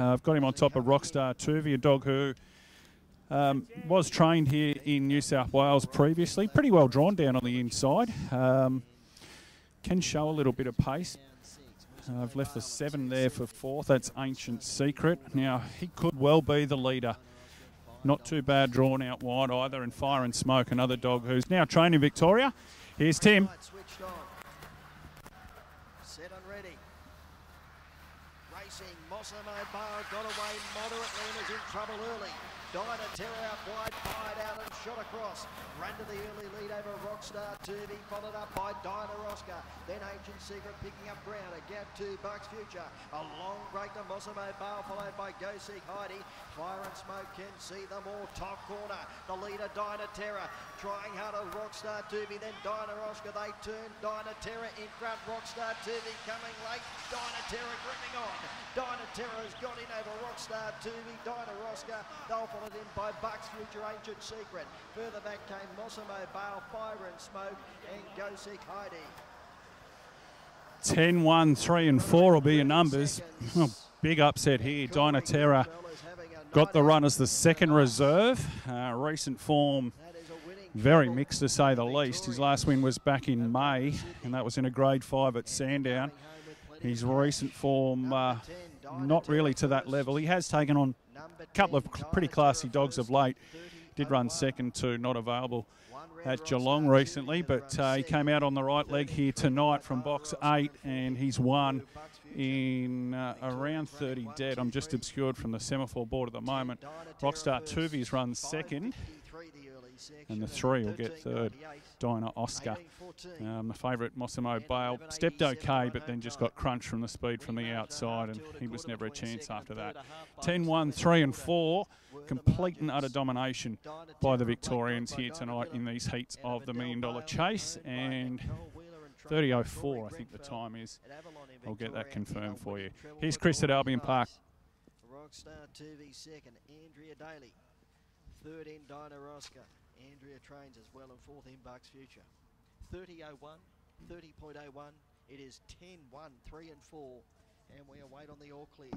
Uh, I've got him on top of Rockstar Turvey, a dog who um, was trained here in New South Wales previously. Pretty well drawn down on the inside. Um, can show a little bit of pace. Uh, I've left the seven there for fourth. That's Ancient Secret. Now, he could well be the leader. Not too bad drawn out wide either. And Fire and Smoke, another dog who's now trained in Victoria. Here's Tim. Set and ready. Racing. Mossimo Bar got away moderately and is in trouble early. Dyna Terror out wide, fired out and shot across. Ran to the early lead over Rockstar Turvey, followed up by Dyna Rosca. Then Ancient Secret picking up ground. A gap to Bucks Future. A long break to Mossimo Bar, followed by Go Seek Heidi. Fire and Smoke can see them all. Top corner. The leader Dyna Terror trying hard on Rockstar Turvey. Then Dyna Rosca. They turn Dyna Terror in front. Rockstar Turvey coming late. Dyna Terror gripping on. Dyna Terror has got in over Rockstar Turvey. Dyna Rosca. They'll followed in by Bucks Future Ancient Secret. Further back came Mossimo Bale, Fire and Smoke, and Go Seek Heidi. 10, 1, 3 and 4 will be your numbers. Oh, big upset here. Dyna Terror got the run as the second reserve. Uh, recent form very mixed to say the least. His last win was back in May, and that was in a grade five at Sandown. His recent form, uh, not really to that level. He has taken on a couple of pretty classy dogs of late. Did run second to not available at Geelong recently, but uh, he came out on the right leg here tonight from box eight, and he's won in uh, around 30 dead. I'm just obscured from the semaphore board at the moment. Rockstar Turvey's run second, and the three will get third. Dyna Oscar, um, the favourite Mossimo Bale, stepped okay, but then just got crunched from the speed from the outside, and he was never a chance after that. 10 1, 3 and 4, complete and utter domination by the Victorians here tonight in these heats of the Million Dollar Chase, and 30.04, I think the time is. I'll get that confirmed for you. Here's Chris at Albion Park. Rockstar Turvey second, Andrea Daly. Third in Dyna Rosca. Andrea trains as well and fourth in Bucks Future. 30.01, 30.01. It is 10 1, 3 and 4. And we await on the all clear.